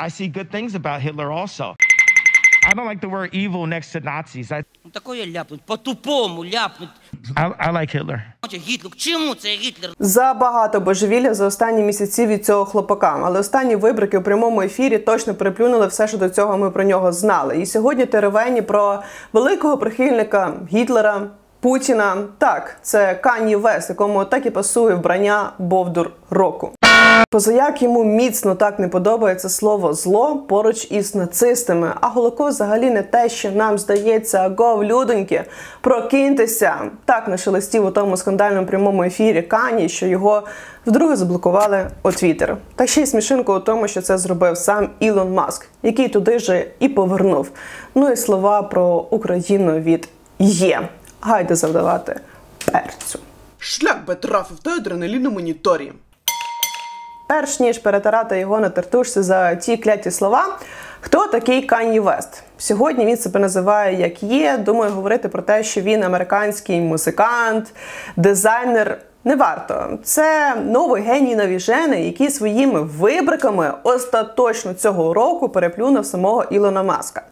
I see good things about Hitler also. I don't like the word evil next to Nazis. I, Ну такое ляпнуть, по-тупому ляпнуть. I, I like Hitler. Гітлер, чому це Гітлер? Забагато божевілля за останні місяці від цього хлопака, але останні вибрики у прямому ефірі точно переплюнули все, що до цього ми про нього знали. І сьогодні теревені про великого прихильника Гітлера. Путіна так, це Кані Вест, якому так і пасує вбрання Бовдур року. Позаяк йому міцно так не подобається слово зло поруч із нацистами. А Голокост взагалі не те, що нам здається, гов, людоньки, прокиньтеся. Так нашелестів у тому скандальному прямому ефірі Кані, що його вдруге заблокували у Твіттер. Та ще й смішинка у тому, що це зробив сам Ілон Маск, який туди же і повернув. Ну і слова про Україну від є. Гайде завдавати перцю. Шлях би трафив той адреналін на моніторі. Перш ніж перетирати його на тертушці за ті кляті слова, хто такий Кані Вест? Сьогодні він себе називає як є. Думаю, говорити про те, що він американський музикант, дизайнер. Не варто. Це новий геній навіжений, який своїми вибриками остаточно цього року переплюнув самого Ілона Маска.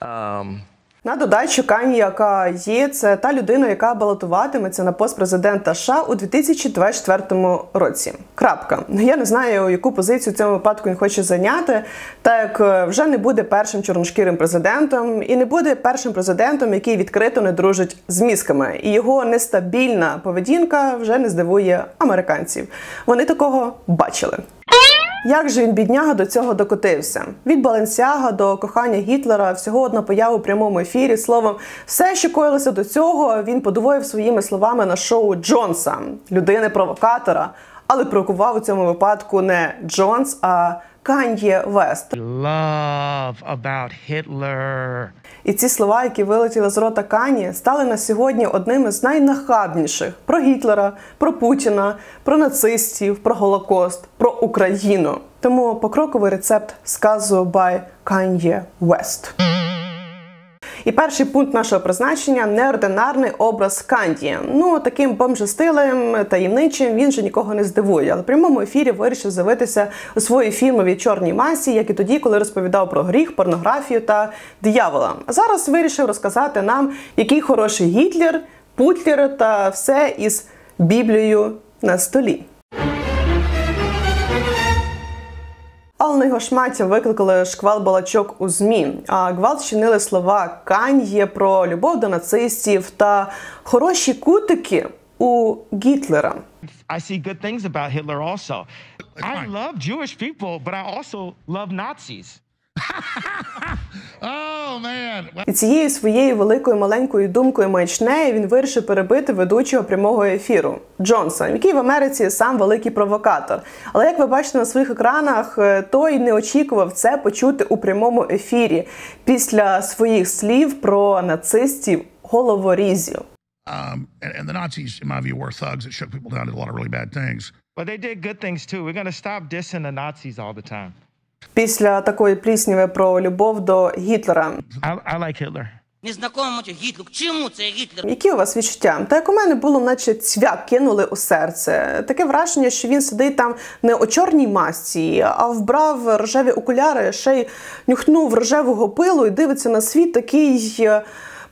Um, На додачу Кані, яка є, це та людина, яка балотуватиметься на пост президента США у 2024 році. Крапка. Ну, Я не знаю, яку позицію в цьому випадку він хоче зайняти, так як е, вже не буде першим чорношкірим президентом, і не буде першим президентом, який відкрито не дружить з мізками. І його нестабільна поведінка вже не здивує американців. Вони такого бачили. Як же він бідняга до цього докотився? Від Баленсіага до кохання Гітлера, всього одна поява у прямому ефірі. Словом, все, що коїлося до цього, він подвоїв своїми словами на шоу Джонса, людини-провокатора, але провокував у цьому випадку не Джонс, а Кан'є Вест. love about Hitler. І ці слова, які вилетіли з рота Кані, стали на сьогодні одними з найнахабніших про Гітлера, про Путіна, про нацистів, про Голокост, про Україну. Тому покроковий рецепт сказу by Kanye West. І перший пункт нашого призначення неординарний образ Канді. Ну таким бомжестилем, таємничим він же нікого не здивує. Але в прямому ефірі вирішив з'явитися у своїй фільмовій чорній масі, як і тоді, коли розповідав про гріх, порнографію та диявола. Зараз вирішив розказати нам, який хороший Гітлер, Путлер та все із Біблією на столі. Але шматів викликали шквал балачок у змі. А гвалт чинили слова Кан'є про любов до нацистів та хороші кутики у Гітлера. I see good things about Hitler also. I love Jewish people, but I also love Nazis. Oh І цією своєю великою маленькою думкою маячнею він вирішив перебити ведучого прямого ефіру Джонса, який в Америці сам великий провокатор. Але як ви бачите на своїх екранах, е, той не очікував це почути у прямому ефірі після своїх слів про нацистів головорізів. um, and, and the Nazis, in my view, were thugs that shook people down, did a lot of really bad things. But they did good things too. We're going to stop dissing the Nazis all the time. Після такої плісніви про любов до Гітлера. I, I like Hitler. Незнакомому Гітлер, чому це Гітлер? Які у вас відчуття? Та як у мене було, наче цвяк кинули у серце. Таке враження, що він сидить там не у чорній масці, а вбрав рожеві окуляри, ще й нюхнув рожевого пилу і дивиться на світ такий.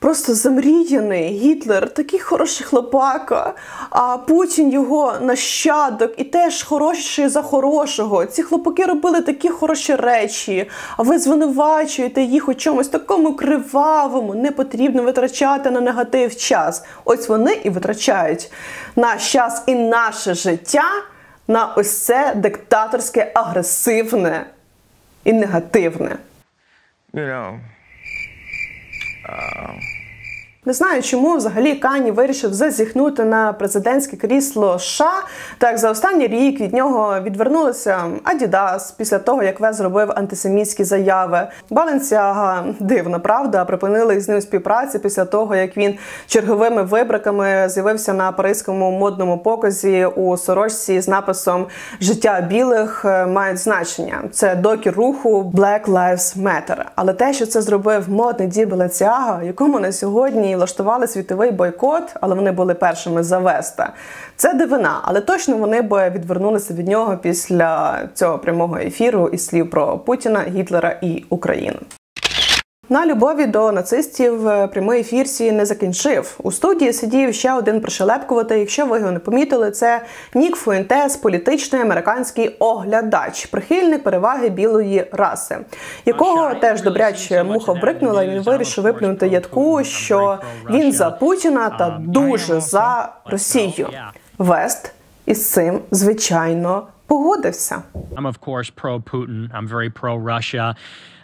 Просто замріяний Гітлер, такий хороший хлопака, а Путін його нащадок і теж хороший за хорошого. Ці хлопаки робили такі хороші речі, а ви звинувачуєте їх у чомусь такому кривавому, не потрібно витрачати на негатив час. Ось вони і витрачають наш час і наше життя на ось це диктаторське, агресивне і негативне. You know, Uh, Не знаю, чому взагалі Кані вирішив зазіхнути на президентське крісло США. Так за останній рік від нього відвернулися Адідас після того, як Вес зробив антисемітські заяви. Баленсіага дивна правда, припинили з ним співпрацю після того, як він черговими вибриками з'явився на паризькому модному показі у сорочці з написом Життя білих е, мають значення. Це докір руху Black Lives Matter. Але те, що це зробив модний дім Баленсіага, якому на сьогодні і влаштували світовий бойкот, але вони були першими за Веста. Це дивина, але точно вони б відвернулися від нього після цього прямого ефіру і слів про Путіна, Гітлера і Україну. На любові до нацистів е, прямий ефір сі не закінчив. У студії сидів ще один пришелепкуватий. Якщо ви його не помітили, це Нік Фуентес, політичний американський оглядач, прихильник переваги білої раси, якого теж добряче муха вбрикнула. і Він вирішив виплюнути ядку, що він за Путіна та дуже за Росію. Вест із цим звичайно погодився. I'm of course pro Putin. I'm very pro Russia.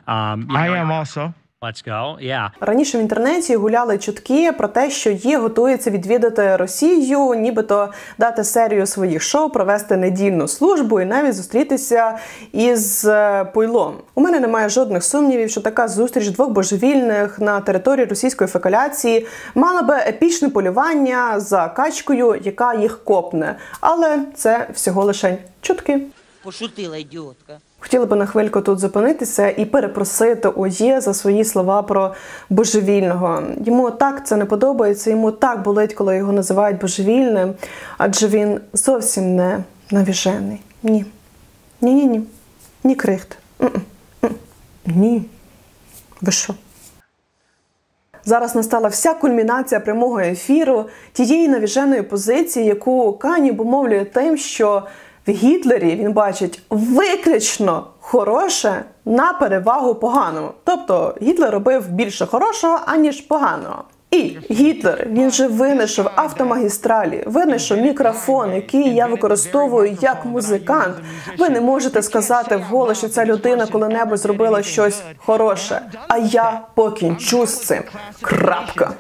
Um, I am also. Let's go. Yeah. Раніше в інтернеті гуляли чутки про те, що є готується відвідати Росію, нібито дати серію своїх шоу, провести недільну службу і навіть зустрітися із е, Пуйлом. У мене немає жодних сумнівів, що така зустріч двох божевільних на території російської фекаляції мала би епічне полювання за качкою, яка їх копне. Але це всього лише чутки. Пошутила ідіотка. Хотіла би на хвильку тут зупинитися і перепросити ОЄ за свої слова про божевільного. Йому так це не подобається, йому так болить, коли його називають божевільним, адже він зовсім не навіжений. Ні. Ні, ні, ні. Ні крихт. Ні. Ви що? Зараз настала вся кульмінація прямого ефіру тієї навіженої позиції, яку Кані обумовлює тим, що Гітлері він бачить виключно хороше на перевагу поганому. Тобто Гітлер робив більше хорошого, аніж поганого. І Гітлер він же винайшов автомагістралі, винайшов мікрофон, який я використовую як музикант. Ви не можете сказати вголос, що ця людина коли-небудь зробила щось хороше. А я покінчу з цим. Крапка.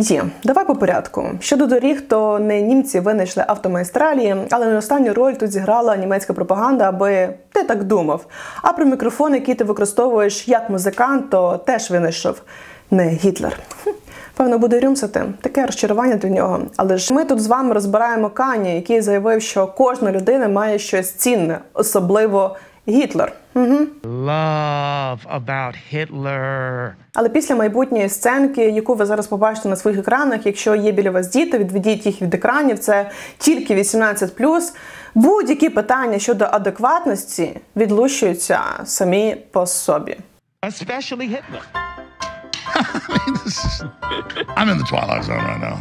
Є, давай по порядку. Щодо доріг, то не німці винайшли автомайстралі, але не останню роль тут зіграла німецька пропаганда, аби ти так думав. А про мікрофон, який ти використовуєш як музикант, то теж винайшов не Гітлер. Певно, буде рюмсати таке розчарування для нього. Але ж ми тут з вами розбираємо Кані, який заявив, що кожна людина має щось цінне, особливо Гітлер. Угу. Love about Hitler. Але після майбутньої сценки, яку ви зараз побачите на своїх екранах, якщо є біля вас діти, відведіть їх від екранів. Це тільки 18+. Будь-які питання щодо адекватності відлущуються самі по собі. Especially Hitler. I mean, this is, I'm in the twilight zone right now.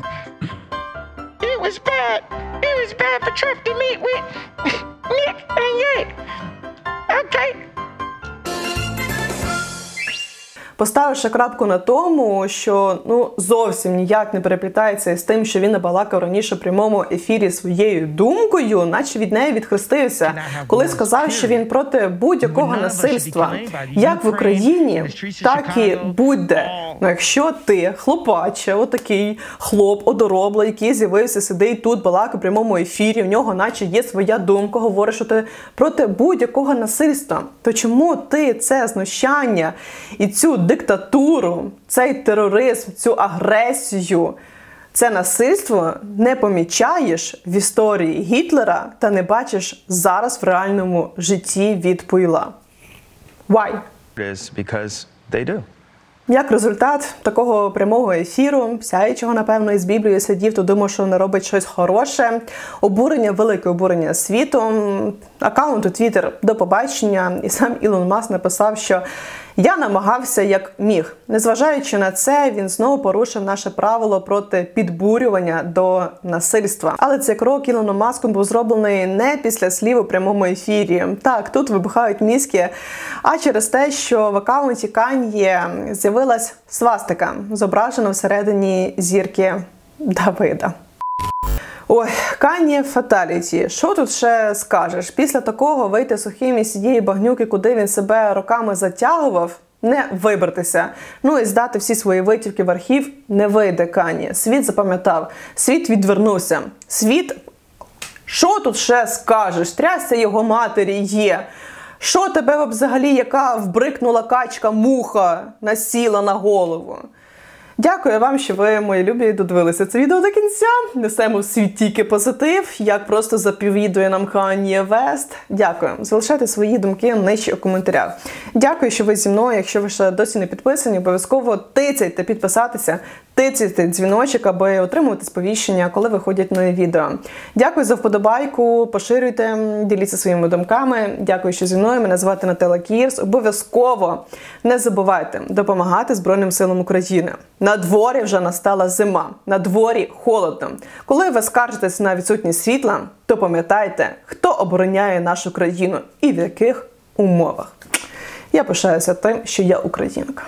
It was bad. It was bad for Trump to meet with Nick and Nick. Okay. Поставивши крапку на тому, що ну зовсім ніяк не переплітається із тим, що він набалакав раніше в прямому ефірі своєю думкою, наче від неї відхрестився, коли сказав, що він проти будь-якого насильства, як в Україні, так і будь-де. Ну, якщо ти, хлопаче, отакий хлоп, одоробла, який з'явився, сидить тут, балакає в прямому ефірі, в нього, наче є своя думка, говориш, що ти проти будь-якого насильства, то чому ти це знущання і цю диктатуру, цей тероризм, цю агресію, це насильство не помічаєш в історії Гітлера та не бачиш зараз в реальному житті від Пуйла? Why? because they do. Як результат такого прямого ефіру, сяючого, напевно, із Біблією сидів, то думав, що не робить щось хороше. Обурення, велике обурення світом. Аккаунт у Твіттер до побачення, і сам Ілон Маск написав, що я намагався як міг. Незважаючи на це, він знову порушив наше правило проти підбурювання до насильства. Але цей крок Ілону Маском був зроблений не після слів у прямому ефірі. Так, тут вибухають мізки, а через те, що в аккаунті Кан'є з'явилась свастика, зображена всередині зірки Давида. Ой, Кані Фаталіті. Що тут ще скажеш? Після такого вийти сухим із цієї багнюки, куди він себе роками затягував, не вибратися. Ну і здати всі свої витівки в архів не вийде Кані. Світ запам'ятав, світ відвернувся. Світ. Що тут ще скажеш? Трясся його матері є. Що тебе взагалі, яка вбрикнула качка муха, насіла на голову? Дякую вам, що ви, мої любі, додивилися це відео до кінця. Несемо в світ тільки позитив, як просто заповідує нам Кан'є Вест. Дякую. Залишайте свої думки нижче у коментарях. Дякую, що ви зі мною. Якщо ви ще досі не підписані, обов'язково тицяйте підписатися. Тицяйте дзвіночок, аби отримувати сповіщення, коли виходять нові відео. Дякую за вподобайку, поширюйте, діліться своїми думками. Дякую, що зі мною. Мене звати Нателла Кірс. Обов'язково не забувайте допомагати Збройним силам України. На дворі вже настала зима, на дворі холодно. Коли ви скаржитесь на відсутність світла, то пам'ятайте, хто обороняє нашу країну і в яких умовах. Я пишаюся тим, що я українка.